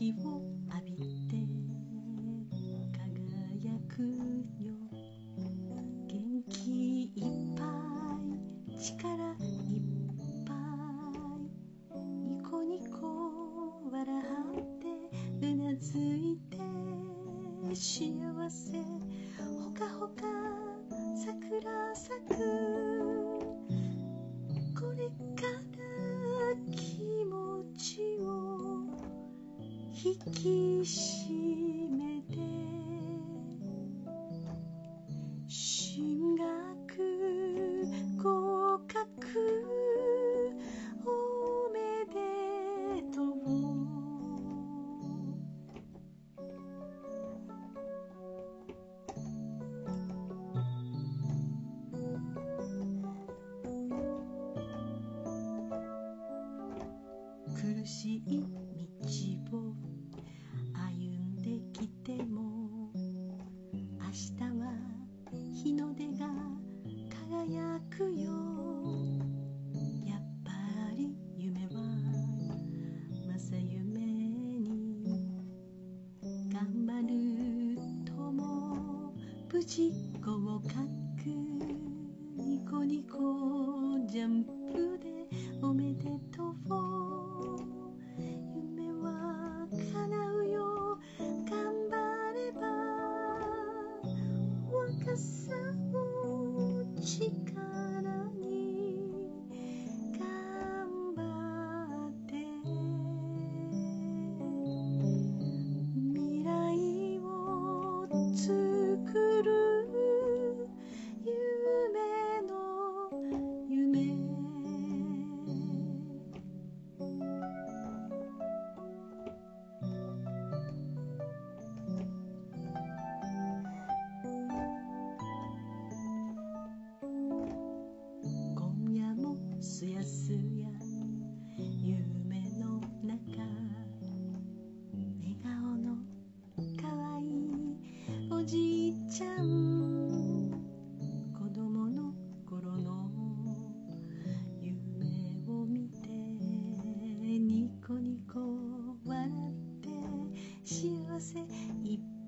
日を浴びて輝くよ。元気いっぱい。力いっぱい。ニコニコ笑ってうなずいて幸せ。ほかほか桜咲く。引き締めて進学合格おめでとう。苦しい道を友無事合格ニコニコジャンプでおめでとう。夢は叶うよ。頑張れば。若さを力じいちゃん子供の頃の夢を見てニコニコ笑って幸せいっぱい。